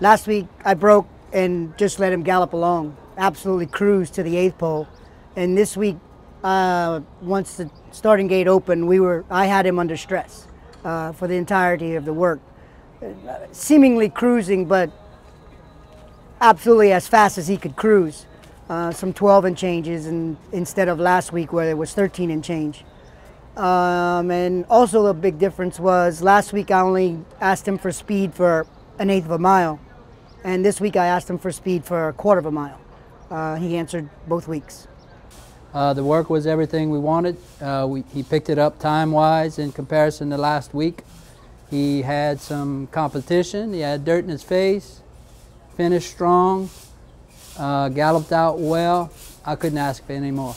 Last week I broke and just let him gallop along, absolutely cruise to the eighth pole. And this week, uh, once the starting gate opened, we were I had him under stress uh, for the entirety of the work, seemingly cruising, but absolutely as fast as he could cruise. Uh, some 12 and changes, and instead of last week where it was 13 and change. Um, and also the big difference was last week I only asked him for speed for an eighth of a mile, and this week I asked him for speed for a quarter of a mile. Uh, he answered both weeks. Uh, the work was everything we wanted. Uh, we, he picked it up time-wise in comparison to last week. He had some competition. He had dirt in his face, finished strong, uh, galloped out well. I couldn't ask for any more.